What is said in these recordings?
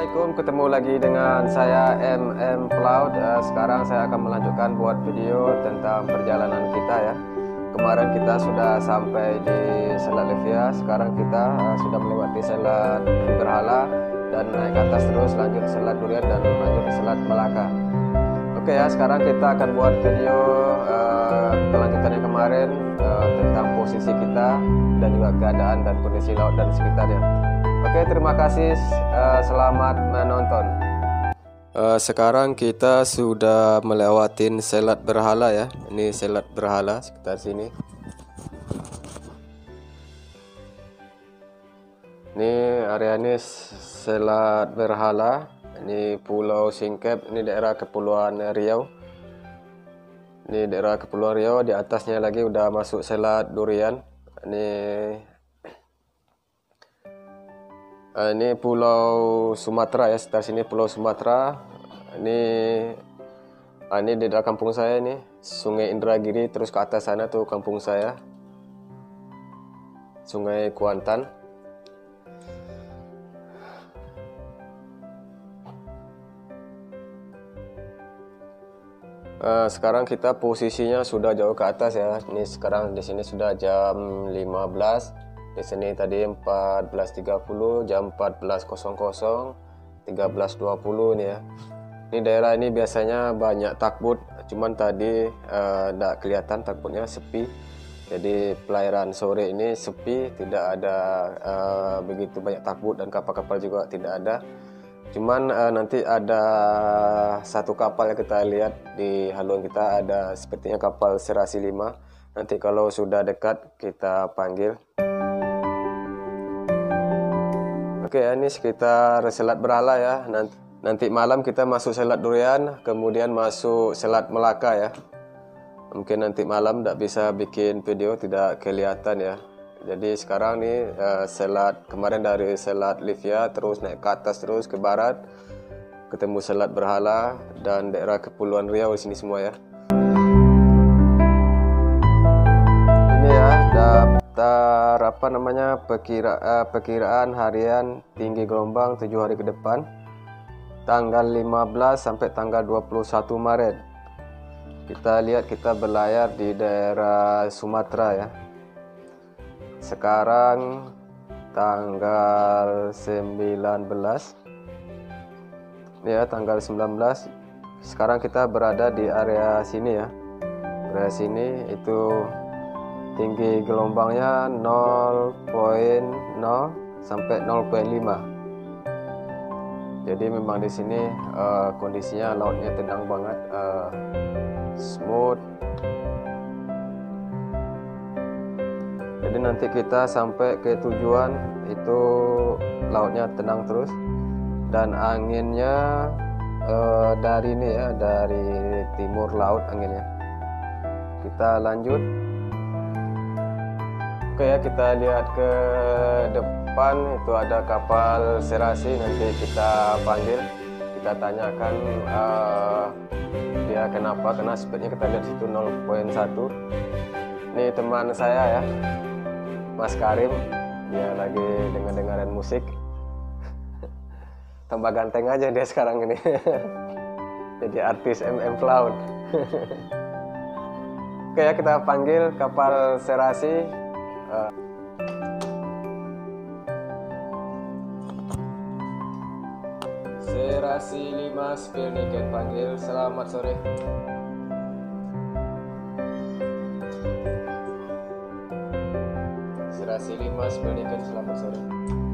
Assalamualaikum, ketemu lagi dengan saya MM Cloud. Eh, sekarang saya akan melanjutkan buat video tentang perjalanan kita ya. Kemarin kita sudah sampai di Selat Levia, sekarang kita uh, sudah melewati Selat Berhala dan naik atas terus lanjut Selat Durian dan lanjut ke Selat Melaka. Oke ya, sekarang kita akan buat video uh, kelanjutan yang kemarin tentang posisi kita dan juga keadaan dan kondisi laut dan sekitarnya. Oke, terima kasih. Uh, selamat menonton. Uh, sekarang kita sudah melewati selat berhala ya. Ini selat berhala sekitar sini. Ini area ini selat berhala. Ini Pulau Singkep. Ini daerah Kepulauan Riau. Ini daerah Kepulauan Riau. Di atasnya lagi udah masuk selat Durian. Ini ini Pulau Sumatera ya, sekitar sini Pulau Sumatera. Ini uh, ini di dalam kampung saya ini, Sungai Indragiri terus ke atas sana tuh kampung saya. Sungai Kuantan. Uh, sekarang kita posisinya sudah jauh ke atas ya. Ini sekarang di sini sudah jam 15 di sini tadi 14.30 jam 14.00 13.20 nih ya. Ini daerah ini biasanya banyak takbut cuman tadi tidak uh, kelihatan takbutnya sepi. Jadi pelayaran sore ini sepi tidak ada uh, begitu banyak takbut dan kapal-kapal juga tidak ada. Cuman uh, nanti ada satu kapal yang kita lihat di haluan kita ada sepertinya kapal serasi 5 nanti kalau sudah dekat kita panggil Oke, ini sekitar Selat Berhala ya. Nanti, nanti malam kita masuk Selat Durian, kemudian masuk Selat Melaka ya. Mungkin nanti malam tidak bisa bikin video, tidak kelihatan ya. Jadi sekarang nih uh, Selat kemarin dari Selat Livia terus naik ke atas terus ke barat, ketemu Selat Berhala dan daerah Kepulauan Riau sini semua ya. daftar apa namanya perkira, uh, perkiraan harian tinggi gelombang 7 hari ke depan tanggal 15 sampai tanggal 21 Maret. Kita lihat kita berlayar di daerah Sumatera ya. Sekarang tanggal 19 ya tanggal 19 sekarang kita berada di area sini ya. Area sini itu tinggi gelombangnya 0.0 sampai 0.5 jadi memang di sini uh, kondisinya lautnya tenang banget uh, smooth. Jadi nanti kita sampai ke tujuan itu lautnya tenang terus. Dan anginnya uh, dari ini ya dari timur laut anginnya. Kita lanjut Oke ya kita lihat ke depan. Itu ada kapal serasi nanti kita panggil. Kita tanyakan uh, dia kenapa? Karena speednya kita lihat situ 0.1 ini teman saya ya Mas Karim. Dia lagi dengar dengaran musik. Tambah ganteng aja dia sekarang ini. Jadi artis MM Cloud. Oke ya kita panggil kapal serasi Serasi 5 Spilniken panggil selamat sore. Serasi 5 Spilniken selamat sore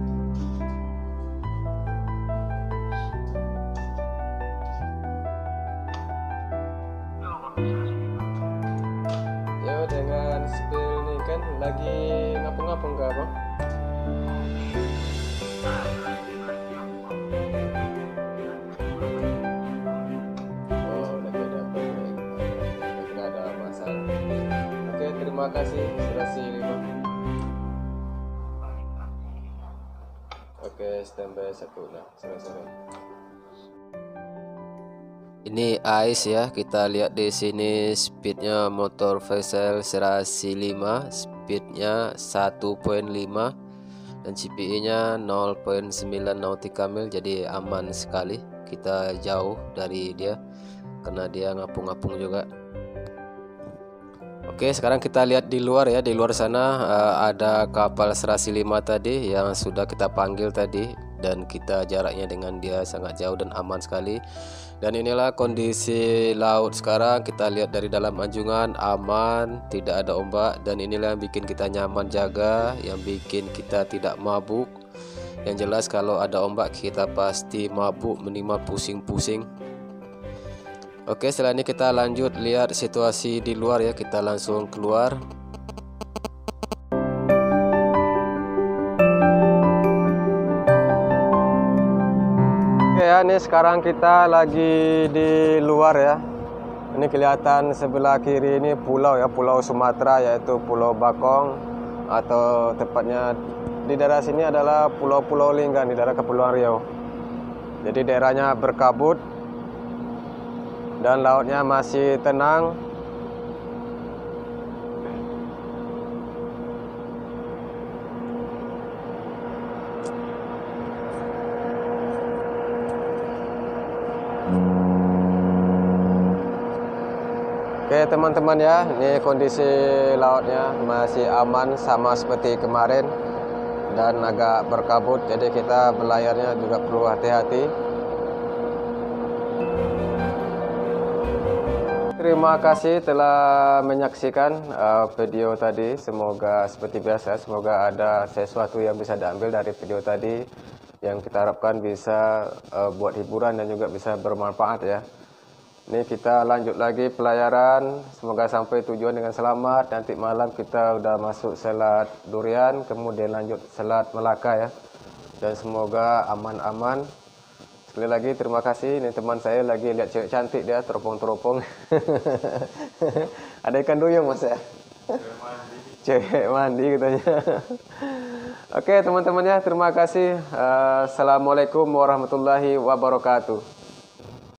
apa? Oh, terima kasih Serasi lima. Oke, standby satu nah, sore-sore ini ice ya kita lihat di sini speednya motor vessel serasi 5 speednya 1.5 dan CPE nya 0.9 nautical mil jadi aman sekali. Kita jauh dari dia karena dia ngapung-ngapung juga. Oke sekarang kita lihat di luar ya. Di luar sana uh, ada kapal serasi 5 tadi yang sudah kita panggil tadi dan kita jaraknya dengan dia sangat jauh dan aman sekali. Dan inilah kondisi laut sekarang. Kita lihat dari dalam anjungan aman tidak ada ombak. Dan inilah yang bikin kita nyaman jaga yang bikin kita tidak mabuk. Yang jelas kalau ada ombak kita pasti mabuk minimal pusing-pusing. Oke setelah ini kita lanjut lihat situasi di luar ya. Kita langsung keluar ini sekarang kita lagi di luar ya. Ini kelihatan sebelah kiri ini pulau ya pulau Sumatera yaitu pulau Bakong atau tepatnya di daerah sini adalah pulau-pulau Linggan di daerah Kepulauan Riau. Jadi daerahnya berkabut dan lautnya masih tenang Oke teman-teman ya, ini kondisi lautnya masih aman sama seperti kemarin dan agak berkabut, jadi kita berlayarnya juga perlu hati-hati. Terima kasih telah menyaksikan uh, video tadi. Semoga seperti biasa, semoga ada sesuatu yang bisa diambil dari video tadi yang kita harapkan bisa uh, buat hiburan dan juga bisa bermanfaat ya. Ini kita lanjut lagi pelayaran. Semoga sampai tujuan dengan selamat. Nanti malam kita sudah masuk selat durian, kemudian lanjut selat Melaka ya. Dan semoga aman-aman. Sekali lagi terima kasih. Ini teman saya lagi lihat cewek cantik dia teropong-teropong. Ada ikan duyung mas ya? Cewek mandi. Cewek mandi katanya. Oke teman-teman ya, terima kasih. Assalamualaikum warahmatullahi wabarakatuh.